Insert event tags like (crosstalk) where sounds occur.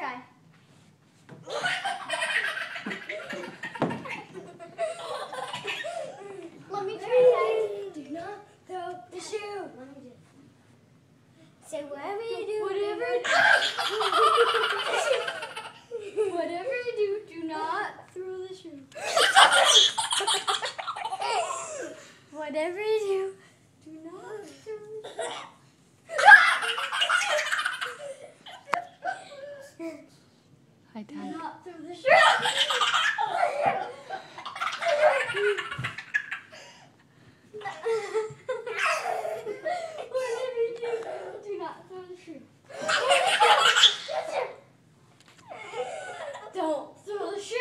try. Let me try, guys. Do not throw the shoe. Let me do Say whatever you do. Whatever you do. (laughs) whatever you do, do not throw the shoe. (laughs) whatever you do, do not throw the shoe. Titanic. Not through the shirt. Don't throw the shoe!